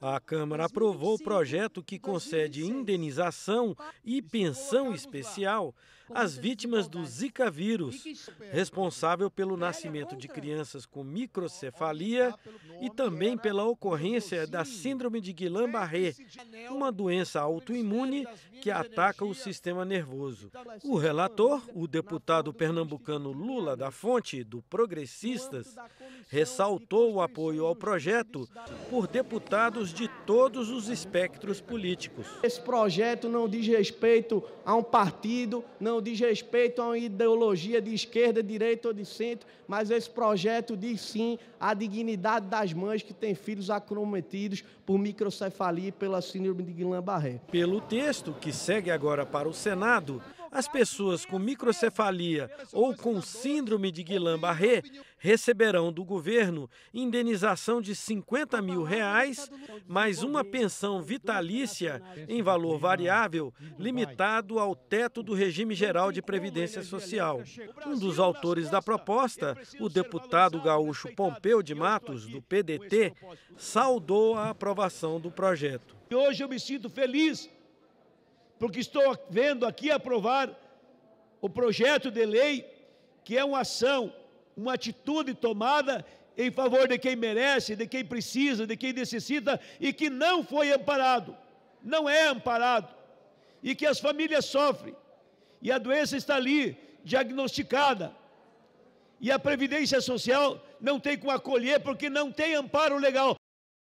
A Câmara aprovou o projeto que concede indenização e pensão especial às vítimas do Zika vírus, responsável pelo nascimento de crianças com microcefalia e também pela ocorrência da Síndrome de Guillain-Barré, uma doença autoimune que ataca o sistema nervoso. O relator, o deputado pernambucano Lula da Fonte, do Progressistas, ressaltou o apoio ao projeto por deputados de todos os espectros políticos. Esse projeto não diz respeito a um partido, não diz respeito a uma ideologia de esquerda, direita ou de centro, mas esse projeto diz sim a dignidade das mães que têm filhos acometidos por microcefalia e pela síndrome de Guillain-Barré. Pelo texto que segue agora para o Senado, as pessoas com microcefalia ou com síndrome de Guillain-Barré receberão do governo indenização de 50 mil reais, mais uma pensão vitalícia em valor variável, limitado ao teto do regime geral de previdência social. Um dos autores da proposta, o deputado gaúcho Pompeu de Matos, do PDT, saudou a aprovação do projeto. Hoje eu me sinto feliz porque estou vendo aqui aprovar o projeto de lei que é uma ação, uma atitude tomada em favor de quem merece, de quem precisa, de quem necessita e que não foi amparado, não é amparado, e que as famílias sofrem, e a doença está ali, diagnosticada, e a Previdência Social não tem como acolher porque não tem amparo legal.